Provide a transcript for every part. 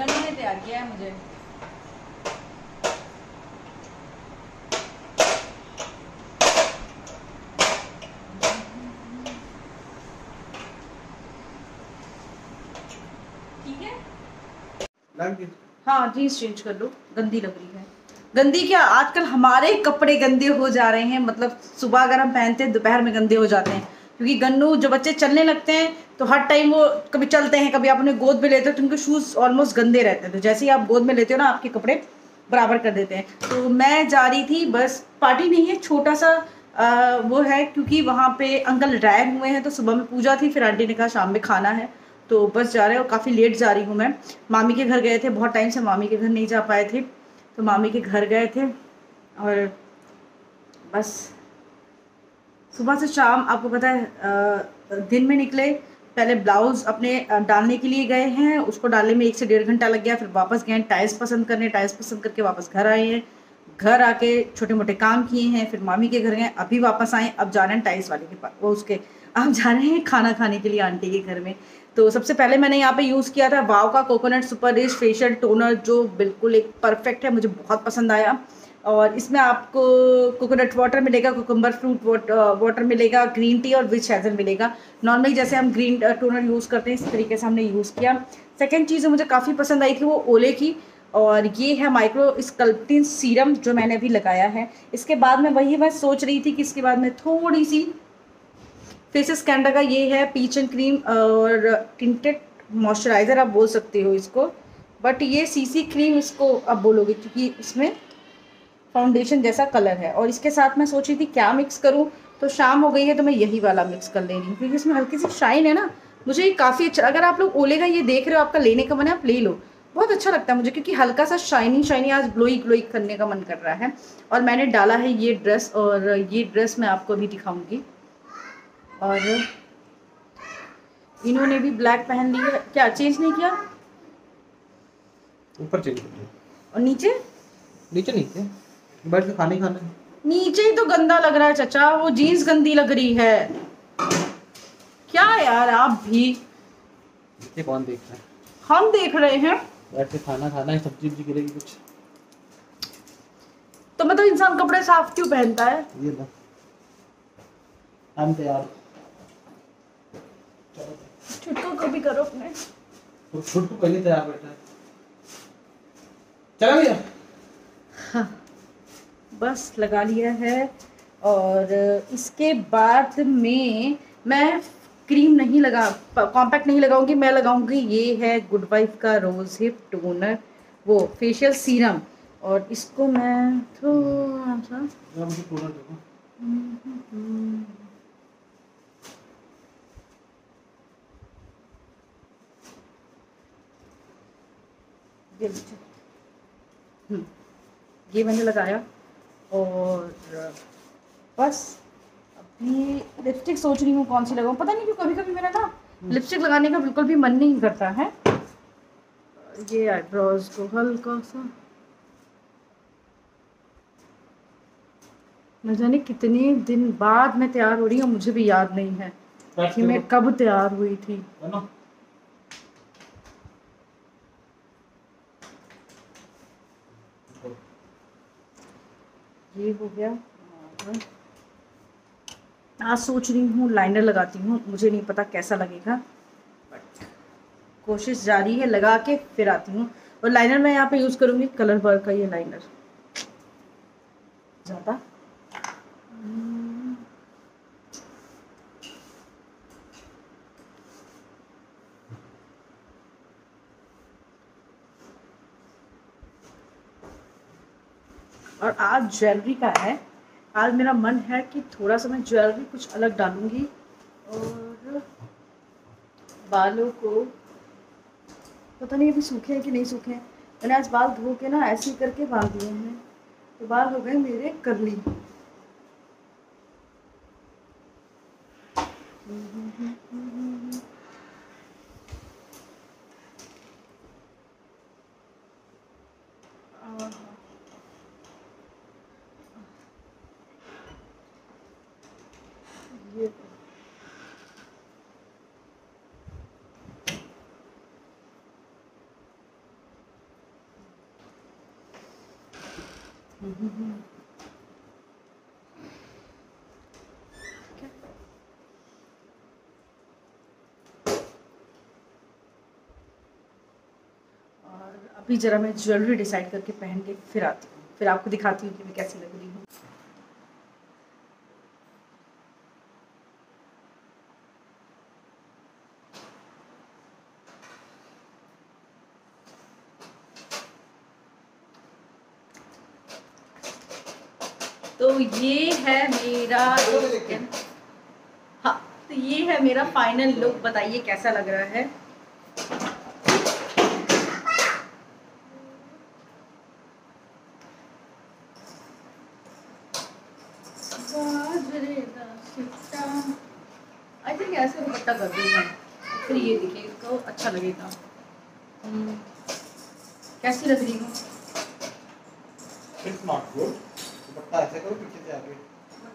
गन्नू ने तैयार किया है मुझे। है? हाँ जीन्स चेंज कर लो। गंदी लग रही है। गंदी क्या? आजकल हमारे कपड़े गंदे हो जा रहे हैं। मतलब सुबह अगर हम पहनते हैं दोपहर में गंदे हो जाते हैं। क्योंकि गन्नू जो बच्चे चलने लगते हैं तो हर टाइम वो कभी चलते हैं कभी आप उन्हें गोद में लेते हो तो उनके शूज़ ऑलमोस्ट गंदे रहते हैं। तो जैसे ही आप गोद में लेते हो ना आपके कपड़े बराबर कर देते हैं। तो मैं जा रही थी बस पार्टी नहीं है छोटा सा आ, वो है क्योंकि वहाँ पे अंकल रिटायर हुए हैं तो सुबह में पूजा थी फिर आंटी ने कहा शाम में खाना है। तो बस जा रहे हैं काफ़ी लेट जा रही हूँ मैं। मामी के घर गए थे बहुत टाइम से मामी के घर नहीं जा पाए थे। तो मामी के घर गए थे और बस। सुबह से शाम आपको पता है दिन में निकले पहले ब्लाउज अपने डालने के लिए गए हैं। उसको डालने में एक से डेढ़ घंटा लग गया। फिर वापस गए टाइल्स पसंद करने। टाइल्स पसंद करके वापस घर आए हैं। घर आके छोटे मोटे काम किए हैं। फिर मामी के घर गए अभी वापस आए अब जा रहे हैं टाइल्स वाले के पास। वो उसके, अब जा रहे हैं खाना खाने के लिए आंटी के घर में। तो सबसे पहले मैंने यहाँ पे यूज़ किया था वाव का coconut super rich facial toner जो बिल्कुल एक परफेक्ट है। मुझे बहुत पसंद आया। और इसमें आपको कोकोनट वाटर मिलेगा कोकम्बर फ्रूट वाटर मिलेगा ग्रीन टी और विच हैज़ल मिलेगा। नॉर्मली जैसे हम ग्रीन टोनर यूज़ करते हैं, इस तरीके से हमने यूज़ किया। सेकेंड चीज़ मुझे काफ़ी पसंद आई थी, वो ओले की। और ये है माइक्रो स्कल्पटिन सीरम जो मैंने अभी लगाया है। इसके बाद में वही मैं सोच रही थी कि इसके बाद में थोड़ी सी फेसेस कैंडा का ये है पीच एंड क्रीम और टिंटेड मॉइस्चराइज़र आप बोल सकते हो इसको। बट ये सीसी क्रीम इसको आप बोलोगे, क्योंकि इसमें फाउंडेशन जैसा कलर है। और इसके साथ मैं सोच रही थी क्या मिक्स करूँ? तो शाम हो गई है तो मैं यही वाला मिक्स कर ले रही हूँ। क्योंकि इसमें हल्की सी शाइन है ना। मुझे ये काफ़ी अच्छा अगर आप लोग ओले का ये देख रहे हो आपका लेने का मन है आप ले लो। बहुत अच्छा लगता है मुझे क्योंकि हल्का सा शाइनी शाइनी आज ग्लोई ग्लोई करने का मन कर रहा है। और मैंने डाला है ये ड्रेस और ये ड्रेस मैं आपको अभी दिखाऊँगी। और इन्होंने भी ब्लैक पहन लिया क्या चेंज नहीं किया? ऊपर चेंज और नीचे? नीचे नीचे बैठ के खाने खाना नीचे ही तो गंदा लग रहा है चचा। वो जीन्स गंदी लग रही है। क्या यार आप भी? नीचे कौन देख रहा है? हम देख रहे हैं। बैठ के खाना खाना है सब्ज़ी वब्जी गिरेगी कुछ? तो मतलब इंसान कपड़े साफ़ क्यों पहनता है? ये लो। हम तैयार। छुटको को भी करो अपने। तो खुद को पहले तैयार बैठा है। चला भैया। बस लगा लिया है और इसके बाद में मैं क्रीम नहीं लगा कॉम्पैक्ट नहीं लगाऊँगी मैं लगाऊँगी ये है गुड वाइफ का रोज हिप टोनर वो फेशियल सीरम और इसको मैं थोड़ा सा हम्म, ये मैंने लगाया। और बस अभी लिपस्टिक सोच रही हूँ कौन सी लगाऊँ। पता नहीं क्यों कभी कभी मेरा ना लिपस्टिक लगाने का बिल्कुल भी मन नहीं करता है। ये आईब्रोज को हल्का सा। न जाने कितने दिन बाद मैं तैयार हो रही हूँ मुझे भी याद नहीं है कि मैं कब तैयार हुई थी। ये हो गया। आज सोच रही हूँ लाइनर लगाती हूँ, मुझे नहीं पता कैसा लगेगा। बट कोशिश जारी है, लगा के फिर आती हूँ। और लाइनर मैं यहाँ पे यूज़ करूँगी कलर वर्क का ये लाइनर ज़्यादा। और आज ज्वेलरी का है। आज मेरा मन है कि थोड़ा सा मैं ज्वेलरी कुछ अलग डालूँगी और बालों को पता नहीं अभी सूखे हैं कि नहीं सूखे हैं। मैंने आज बाल धो के ना ऐसे करके बाँध दिए हैं। तो बाल हो गए मेरे करली ये और अभी ज़रा मैं ज्वेलरी डिसाइड करके पहन के फिर आती हूँ। फिर आपको दिखाती हूँ कि मैं कैसी लग रही हूँ तो ये है मेरा हाँ तो ये है मेरा फाइनल लुक बताइए कैसा लग रहा है? आई थिंक ऐसे दुपट्टा कर दूँगा। फिर ये दिखे तो अच्छा लगेगा। हम्म, कैसी लग रही हूँ? ऐसे करो पीछे से आगे।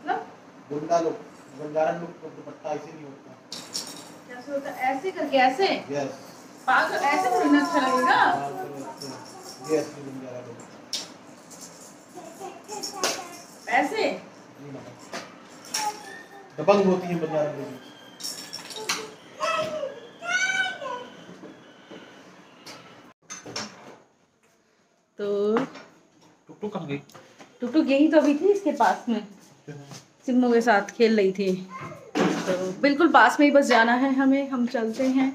गुंडा लोग बंजारा लोग को दुपट्टा ऐसे नहीं होता। कैसे होता ऐसे करके ऐसे? यस पागल ऐसे थोड़ी ना अच्छा लगेगा? ये असली बंजारा लोग ऐसे दबंग होती है बंजारा लोग। तो टुक टुक कहाँ गई? टुकटुक तो यही तो अभी थी इसके पास में। सिम्मू के साथ खेल रही थी। तो बिल्कुल पास में ही बस जाना है हमें, हम चलते हैं।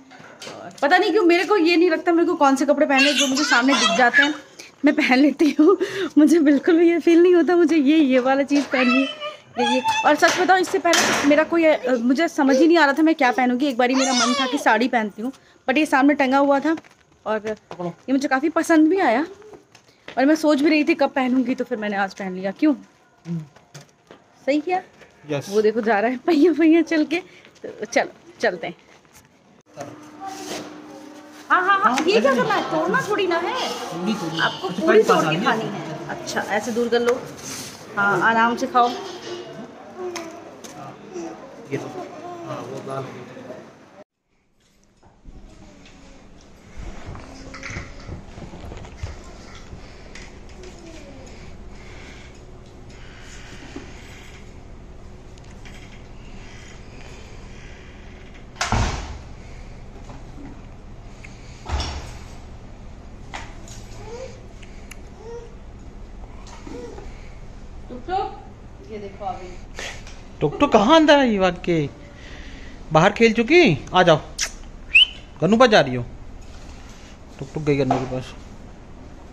पता नहीं क्यों, मेरे को ये नहीं लगता मेरे को कौन से कपड़े पहने जो मुझे सामने दिख जाते हैं। मैं पहन लेती हूँ, मुझे बिल्कुल भी ये फील नहीं होता, मुझे ये ये वाला चीज़ पहननी ये और सच बताओ इससे पहले तो मेरा कोई मुझे समझ ही नहीं आ रहा था मैं क्या पहनूँगी। एक बारी मेरा मन था कि साड़ी पहनती हूँ, बट ये सामने टंगा हुआ था और ये मुझे काफ़ी पसंद भी आया। और मैं सोच भी रही थी कब पहनूँगी तो फिर मैंने आज पहन लिया। क्यों? सही किया? यस वो देखो जा रहा है पहिया पहिया चल के। तो चलो चलते हैं। हाँ हाँ हाँ ये क्या करना है? तोड़ना थोड़ी ना है। आपको पूरी तोड़ के खानी है। अच्छा ऐसे दूर कर लो। हाँ आराम से खाओ। ये तो हाँ वो दाल है टुक टुक ये देखो अभी। टुक टुक कहाँ अंदर आई भाग के? बाहर खेल चुकी? आ जाओ। गन्नू पास जा रही हो। टुक टुक गई गन्नू के पास।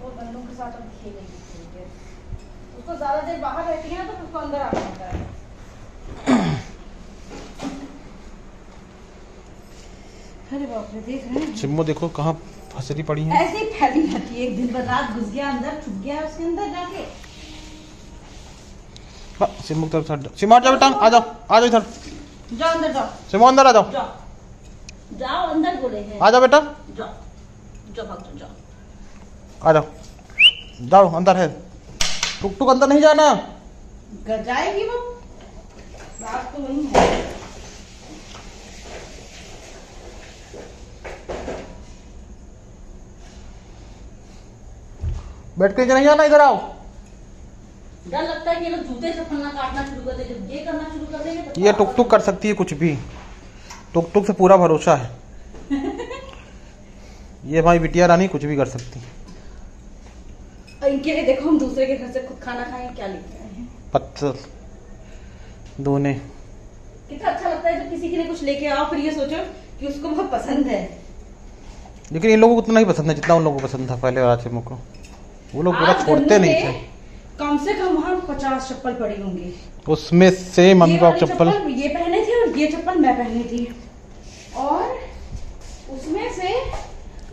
वो बंदों के साथ अब खेलेंगी उसको ज़्यादा देर बाहर रहती है ना तो उसको अंदर आना होता है। अरे बाप रे देख रहे हैं। सिम्मो देखो कहाँ फंसरी पड़ी है। ऐसे फैली रहती है। एक दिन बाद रात घुस गया अंदर छुप गया उसके अंदर जाके। हाँ, सिम्मो की तरफ़ हट सिम्मो हट जाओ बेटा आ जाओ आ जाओ इधर। जाओ अंदर जाओ। सिम्मो अंदर आ जाओ। जाओ। जाओ अंदर बोले हैं। आ जाओ बेटा। जाओ जाओ भाग जाओ जाओ। आ जाओ। जाओ अंदर है। टुक टुक अंदर नहीं जाना। जाएगी वो? बात तो वही है। बैठ के नहीं जाना इधर आओ। डर लगता है कि ये लोग जूते से फलना काटना शुरू कर दे जब ये करना शुरू कर देंगे तो ये टुक टुक कर सकती है कुछ भी। टुक टुक से पूरा भरोसा है। ये भाई बिटिया रानी कुछ भी कर सकती। है इनके लिए देखो हम दूसरे के घर से खुद खाना खाएँ क्या लेके आए हैं? पत्थर दोने। कितना अच्छा लगता है जब किसी के लिए कुछ लेके आओ फिर ये सोचो कि उसको बहुत पसंद है। लेकिन इन लोगों को उतना ही पसंद है जितना उन लोगों को पसंद था पहले और आज को वो लोग पूरा छोड़ते नहीं थे। कम से कम वहाँ पचास चप्पल पड़ी होंगी। उसमें से मम्मी पापा चप्पल। ये पहने थे और ये चप्पल मैं पहनी थी। और उसमें से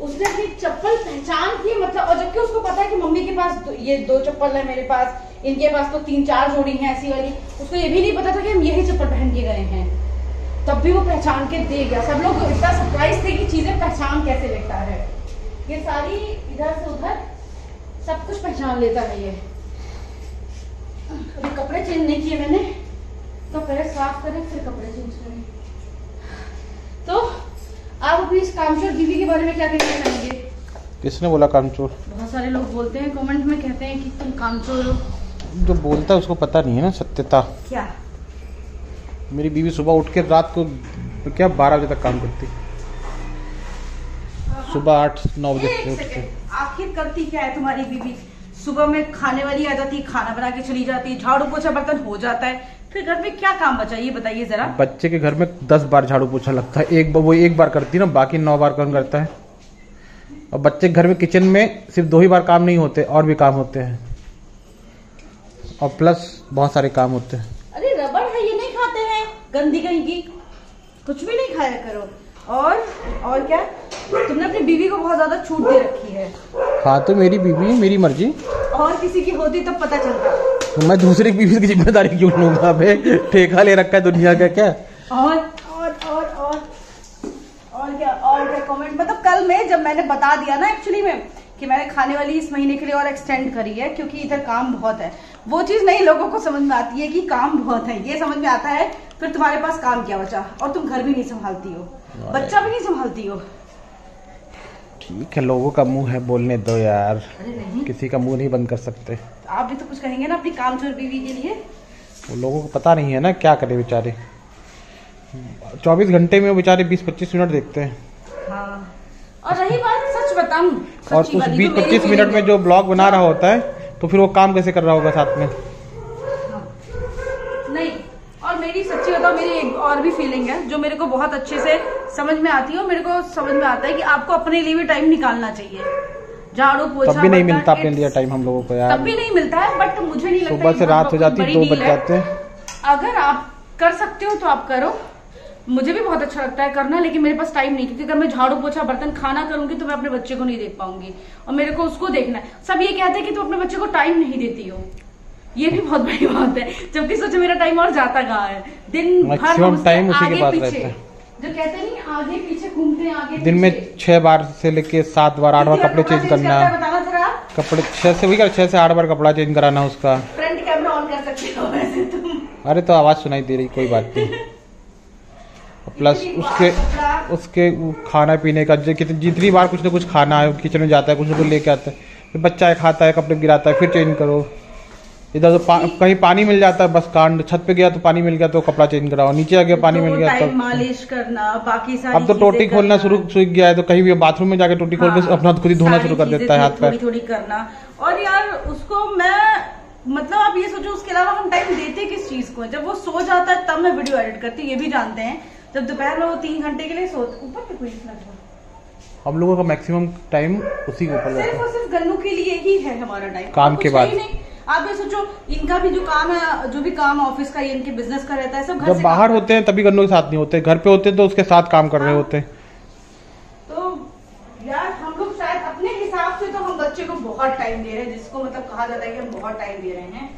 उसने अपनी चप्पल पहचान की मतलब और जबकि उसको पता है कि मम्मी के पास दो, ये दो चप्पल है मेरे पास इनके पास तो तीन चार जोड़ी हैं ऐसी वाली। उसको ये भी नहीं पता था कि हम यही चप्पल पहन के गए हैं। तब भी वो पहचान के दे गया। सब लोग इतना सरप्राइज़ थे कि चीज़ें पहचान कैसे लेता है। ये सारी इधर से उधर सब कुछ पहचान लेता है ये। अभी कपड़े चेंज नहीं किए मैंने। तो पहले साफ़ करें फिर कपड़े चेंज करें। तो आप अभी इस कामचोर दीदी के बारे में क्या कहना चाहेंगे? किसने बोला कामचोर? बहुत सारे लोग बोलते हैं कमेंट में कहते हैं कि तुम कामचोर हो। जो बोलता है उसको पता नहीं है ना सत्यता। क्या? मेरी बीवी सुबह उठ के रात को क्या बारह बजे तक काम करती? सुबह आठ नौ बजे आखिर करती क्या है तुम्हारी बीवी? सुबह में खाने वाली आ जाती है खाना बना के चली जाती है झाड़ू पोछा बर्तन हो जाता है। फिर घर में क्या काम बचा ये बताइए जरा। बच्चे के घर में दस बार झाड़ू पोछा लगता है। एक बार वो एक बार करती है ना बाकी नौ बार कौन करता है? और बच्चे के घर में किचन में सिर्फ़ दो ही बार काम नहीं होते और भी काम होते हैं। और प्लस बहुत सारे काम होते हैं। अरे रबड़ है ये नहीं खाते हैं। गंदी कहीं की। कुछ भी नहीं खाया करो। और और क्या? तुमने अपनी बीवी को बहुत ज़्यादा छूट दे रखी है। हाँ तो मेरी बीवी है मेरी मर्ज़ी। और किसी की होती तब पता चलता। तो मैं दूसरे की बीवी की ज़िम्मेदारी क्यों लूँगा? बे ठेका ले रखा है दुनिया का क्या? और और और और और क्या और क्या कमेंट मतलब कल में जब मैंने बता दिया ना एक्चुअली में कि मैंने खाने वाली इस महीने के लिए और एक्सटेंड करी है क्योंकि इधर काम बहुत है। वो चीज़ नहीं लोगों को समझ में आती है कि काम बहुत है। ये समझ में आता है फिर तुम्हारे पास काम क्या बचा? और तुम घर भी नहीं संभालती हो। बच्चा भी नहीं संभालती हो? ठीक है लोगों का मुँह है बोलने दो यार। किसी का मुँह नहीं बंद कर सकते। आप भी तो कुछ कहेंगे ना अपनी कामचोर बीवी के लिए। वो लोगों को पता नहीं है ना क्या करे बेचारे। चौबीस घंटे में बेचारे बीस पच्चीस मिनट देखते हैं। हाँ। और रही बात सच बताऊँ और उस वाली, बीस जो मेरी पच्चीस मिनट में जो ब्लॉग बना रहा होता है तो फिर वो काम कैसे कर रहा होगा साथ में? नहीं और मेरी सच्ची बताओ मेरी और भी फीलिंग है जो मेरे को बहुत अच्छे से समझ में आती है और मेरे को समझ में आता है कि आपको अपने लिए भी टाइम निकालना चाहिए। झाड़ू पोछा तब भी नहीं मिलता अपने लिए टाइम हम लोगों को यार। तब भी नहीं मिलता है बट मुझे नहीं लगता सुबह से रात हो जाती दो बज जाते हैं। अगर आप कर सकते हो तो आप करो। मुझे भी बहुत अच्छा लगता है करना लेकिन मेरे पास टाइम नहीं क्योंकि अगर मैं झाड़ू पोछा बर्तन खाना करूँगी तो मैं अपने बच्चे को नहीं देख पाऊँगी और मेरे को उसको देखना है। सब ये कहते हैं कि तुम अपने बच्चे को टाइम नहीं देती हो। ये भी बहुत बड़ी बात है। जबकि सोचो मेरा टाइम और जाता कहाँ है? दिन उसके time उसी के पास रहता है। जो कहते नहीं आगे पीछे घूमते हैं आगे दिन में छह बार से लेके सात बार आठ बार कपड़े चेंज करना। है कपड़े छह से वही कर छह से आठ बार कपड़ा चेंज कराना उसका। फ्रंट कैमरा ऑन कर सकते हो वैसे तुम। अरे तो आवाज़ सुनाई दे रही कोई बात नहीं। प्लस उसके उसके खाना पीने का कितनी जितनी बार कुछ ना कुछ खाना है किचन में जाता है कुछ ना कुछ लेके आता है। फिर बच्चा है खाता है कपड़े गिराता है फिर चेंज करो। इधर तो पा, कहीं पानी मिल जाता है बस कांड छत पे गया तो पानी मिल गया तो कपड़ा चेंज कराओ नीचे आ गया पानी मिल गया तो मालिश करना बाकी सारी अब तो टोटी खोलना शुरू सूख गया है तो कहीं भी बाथरूम में जाके टोटी खोल के हाँ, अपना खुद ही धोना शुरू कर देता है हाथ पैर। थोड़ी करना। और यार उसको मैं मतलब आप ये सोचो उसके अलावा हम टाइम देते किस चीज़ को? जब वो सो जाता है तब मैं वीडियो एडिट करती हूँ ये भी जानते हैं। जब दोपहर में वो तीन घंटे के लिए सो ऊपर पे कोई हम लोगों का मैक्सिमम टाइम उसी के ऊपर सिर्फ़ और सिर्फ़ गन्नू के लिए ही है हमारा टाइम काम के बाद। आप ये सोचो इनका भी जो काम है जो भी काम ऑफ़िस का इनके बिज़नेस का रहता है सब घर जब से बाहर होते हैं तभी गन्नों के साथ नहीं होते। घर पे होते हैं तो उसके साथ काम कर रहे हाँ। होते हैं। तो यार हम लोग शायद अपने हिसाब से तो हम बच्चे को बहुत टाइम दे रहे हैं जिसको मतलब कहा जाता है कि हम बहुत टाइम दे रहे हैं।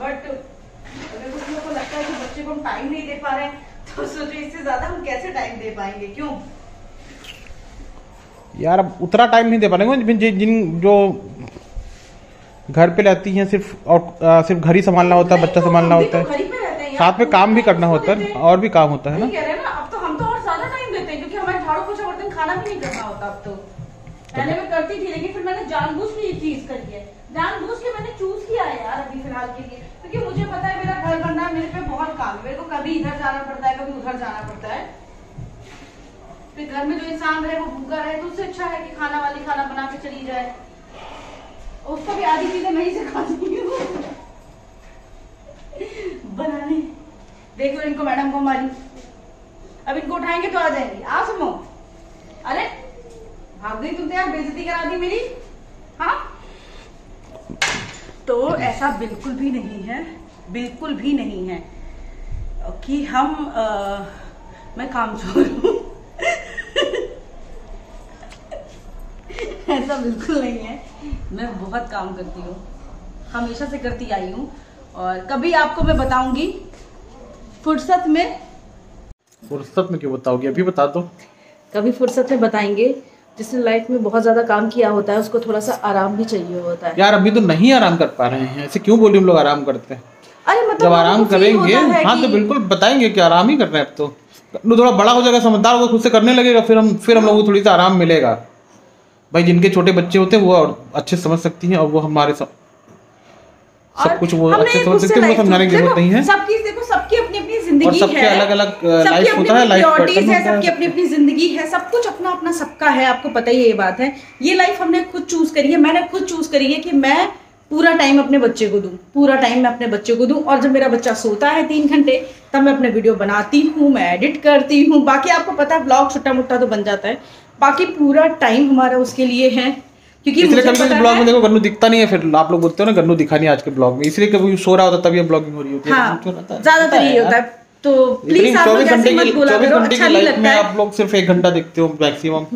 बट अगर कुछ लोगों को लगता है कि बच्चे को हम टाइम नहीं दे पा रहे हैं तो सोचो इससे ज़्यादा हम कैसे टाइम दे पाएँगे? क्यों? यार अब उतना टाइम नहीं दे पाएँगे जिन जिन- जिन जो घर पे रहती हैं सिर्फ़ और आ, सिर्फ़ घर ही संभालना होता है बच्चा तो संभालना होता तो है। घर ही पे रहते हैं। साथ में काम भी करना होता है और भी काम होता है ना? कह रहे ना अब तो हम तो और ज़्यादा टाइम देते हैं क्योंकि हमारे झाड़ू पोछा बर्तन खाना भी नहीं करना होता अब तो। पहले मैं करती थी लेकिन फिर मैंने जानबूझ के ये चीज़ करी है। जानबूझ के मैंने चूज़ किया है यार अभी फ़िलहाल के लिए क्योंकि मुझे पता है मेरा घर बनना है मेरे पे बहुत काम है। मेरे को कभी इधर जाना पड़ता है कभी उधर जाना पड़ता है। फिर घर में जो इंसान रहे वो भूखा रहे तो उससे अच्छा है कि खाना वाली खाना बना के चली जाए। उसको भी आधी चीज़ें मैं सिखाती हूँ बनाने। देख इनको मैडम को हमारी अब इनको उठाएँगे तो आ जाएँगी। आ सुनो। अरे भाग गई तुम तो यार बेइज्जती करा दी मेरी। हाँ? तो ऐसा बिल्कुल भी नहीं है बिल्कुल भी नहीं है कि हम अ, मैं काम छोड़ हूँ ऐसा बिल्कुल नहीं है। मैं बहुत काम करती हूँ। हमेशा से करती आई हूँ। और कभी आपको मैं बताऊँगी फुर्सत में फुर्सत में क्यों बताओगे? अभी बता दो। कभी फुर्सत में बताएँगे। जिसने लाइफ में बहुत ज़्यादा काम किया होता है उसको थोड़ा सा आराम भी चाहिए होता है। यार अभी तो नहीं आराम कर पा रहे हैं। ऐसे क्यों बोली हम लोग आराम करते हैं? अरे मतलब जब आराम करेंगे हाँ तो बिल्कुल बताएँगे कि आराम ही कर रहे हैं अब तो। थोड़ा बड़ा हो जाएगा समझदार होगा खुद से करने लगेगा फिर हम फिर हम लोगों को थोड़ी सा आराम मिलेगा। भाई जिनके छोटे बच्चे होते हैं वो और अच्छे समझ सकती हैं और वो हमारे सम... सब कुछ वो अच्छे से खुद देखते हैं, वो समझाने की ज़रूरत नहीं है। सबकी देखो सबकी अपनी अपनी ज़िंदगी है। सबकी life अपनी होता है, है होता है। सबकी अपनी अपनी ज़िंदगी है सब कुछ अपना अपना सबका है आपको पता ही ये बात है। ये लाइफ हमने खुद चूज़ करी है मैंने खुद चूज़ करी है कि मैं पूरा टाइम अपने बच्चे को दूँ। पूरा टाइम मैं अपने बच्चे को दूँ और जब मेरा बच्चा सोता है तीन घंटे तब मैं अपने वीडियो बनाती हूँ मैं एडिट करती हूँ। बाकी आपको पता है ब्लॉग छोटा मोटा तो बन जाता है। बाकी पूरा टाइम हमारा उसके लिए है क्योंकि इसलिए कभी ब्लॉग में देखो गन्नू दिखता नहीं है फिर आप लोग बोलते हो ना गन्नू दिखा नहीं आज के ब्लॉग में। इसलिए कभी सो रहा होता तभी ब्लॉगिंग हो रही होती है। हाँ? ज़्यादातर ये होता है। तो प्लीज़ आप लोग 24 घंटे ऐसे मत बोला करो अच्छा नहीं में लगता है। आप लोग सिर्फ़ एक घंटा देखते हो मैक्सिमम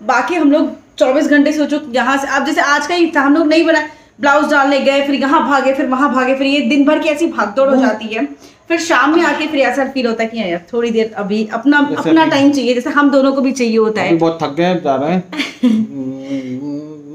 बाकी हम लोग 24 घंटे सोचो यहाँ से अब जैसे आज का ही था हम लोग नहीं बना ब्लाउज डालने गए फिर यहाँ भागे फिर वहाँ भागे फिर ये दिन भर की ऐसी भागदौड़ हो जाती है। फिर शाम में आके फिर ऐसा फील होता है कि यार थोड़ी देर अभी अपना अपना टाइम चाहिए जैसे हम दोनों को भी चाहिए होता है। बहुत थक गए जा रहे हैं।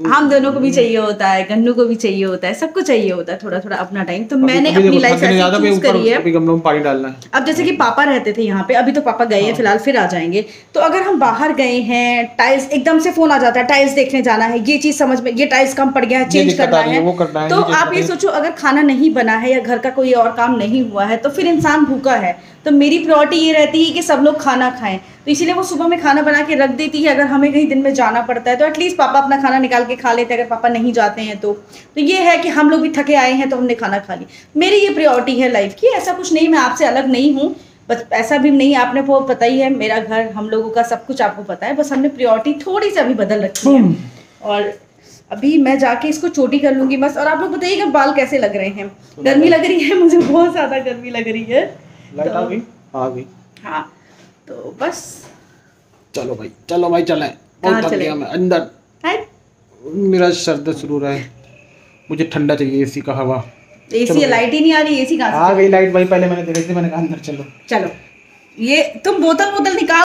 हम दोनों को भी चाहिए होता है गन्नू को भी चाहिए होता है सबको चाहिए होता है थोड़ा थोड़ा अपना टाइम तो मैंने अपनी लाइफ ऐसे करी है। पानी डालना है। अब जैसे कि पापा रहते थे यहाँ पे अभी तो पापा गए हाँ। हैं। फ़िलहाल फिर आ जाएँगे। तो अगर हम बाहर गए हैं टाइल्स एकदम से फ़ोन आ जाता है टाइल्स देखने जाना है ये चीज़ समझ में ये टाइल्स कम पड़ गया है चेंज करना है, तो आप ये सोचो अगर खाना नहीं बना है या घर का कोई और काम नहीं हुआ है तो फिर इंसान भूखा है। तो मेरी प्रायोरिटी ये रहती है कि सब लोग खाना खाएँ। तो इसीलिए वो सुबह में खाना बना के रख देती है अगर हमें कहीं दिन में जाना पड़ता है तो एटलीस्ट पापा अपना खाना निकाल के खा लेते हैं अगर पापा नहीं जाते हैं तो। तो ये है कि हम लोग भी थके आए हैं तो हमने खाना खा लिया। मेरी ये प्रायोरिटी है लाइफ की ऐसा कुछ नहीं मैं आपसे अलग नहीं हूँ बस ऐसा भी नहीं आपने वो पता ही है मेरा घर हम लोगों का सब कुछ आपको पता है बस हमने प्रायोरिटी थोड़ी सी अभी बदल रखी है। और अभी मैं जाके इसको चोटी कर लूँगी बस और आप लोग बताइएगा बाल कैसे लग रहे हैं? गर्मी लग रही है मुझे बहुत ज़्यादा गर्मी लग रही है। लाइट तो- आ गई? आ गई। हाँ तो बस। चलो भाई चलो भाई चले। बहुत थक गया मैं अंदर। मेरा सर दर्द शुरू रहा है। मुझे ठंडा चाहिए एसी का हवा। एसी लाइट ही नहीं आ रही एसी कहाँ आ गई लाइट भाई पहले मैंने देखी थी मैंने कहा अंदर चलो। चलो। ये तुम बोतल बोतल निकाल